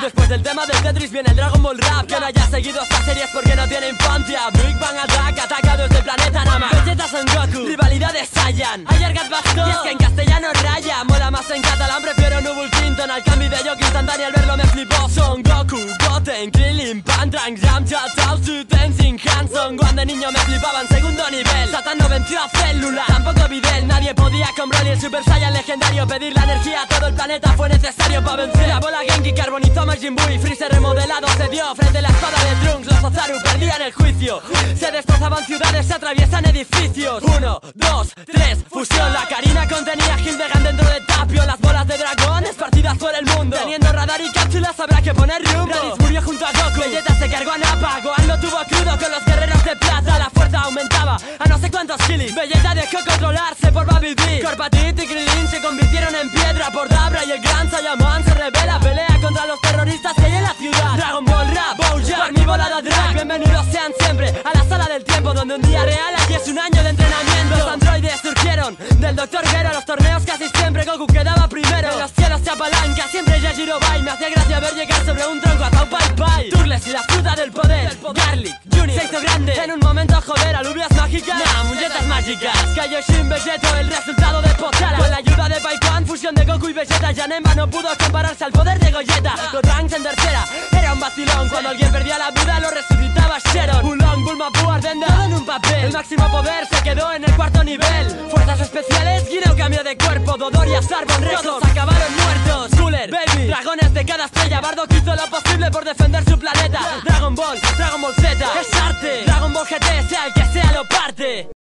Después del tema del Tetris viene el Dragon Ball Rap. Que no haya seguido esta serie es porque no tiene infancia. Big Bang Attack ataca desde el planeta Nama. Vegeta Son Goku, rivalidad de Saiyan Ayer Gat y es que en castellano raya. Mola más en catalán, prefiero Nubul Clinton Al cambio de Yoki instantáneo. Al verlo me flipó. Son Goku, Goten, Krillin, Pandrang, Yamcha, Tenzin, Hanson Cuando niño me flipaban segundo nivel. Satan no venció a Célula, tampoco Videl. Nadie podía con Broly el Super Saiyan legendario. Pedir la energía a todo el planeta fue necesario para vencer. La bola Genki carbonizó Majin Buu Freezer remodelado se dio Frente a la espada de Trunks, los Ozaru perdían el juicio. Se destrozaban ciudades, se atraviesan edificios. Uno, dos, tres, fusión. La Karina contenía Hildegard dentro de Tapio. Las bolas rumbo. Murió junto a Goku Vegeta se cargó a Nappa. Gohan lo tuvo crudo con los guerreros de plata. La fuerza aumentaba a no sé cuántos kilis Vegeta dejó controlarse por Baby B. Corpatit y Krillin se convirtieron en piedra por Dabra Y el gran Saiyaman se revela. Pelea contra los terroristas que hay en la ciudad. Dragon Ball Rap, Bojack, mi volada drag. Bienvenidos sean siempre a la sala del tiempo Donde un día real aquí es un año de entrenamiento Primero. En los cielos se apalanca siempre Yajiro Bai Me hacía gracia ver llegar sobre un tronco a Pau Pai Pai Turles y la fruta del poder. Garlic, Junior, se hizo grande. En un momento joder, alubias mágicas. Nah, muñetas mágicas. Kaioshin Vegeto, el resultado de Potara Con la ayuda de Paikwan, fusión de Goku y Vegeta. Janemba no pudo compararse al poder de Goyeta. Gotrunks en tercera, era un vacilón. Cuando alguien perdía la vida lo resucitaba Sharon. Bulong, Bulma, Pu, Ardenda, todo en un papel. El máximo poder se quedó en el cuarto nivel. Fuerzas especiales, Guineo cambio de cuerpo Dodoria, Sarbon, Rex, todos acabaron muertos. Cooler, Baby, dragones de cada estrella. Bardock hizo lo posible por defender su planeta. Dragon Ball, Dragon Ball Z, es arte. Dragon Ball GT, sea el que sea lo parte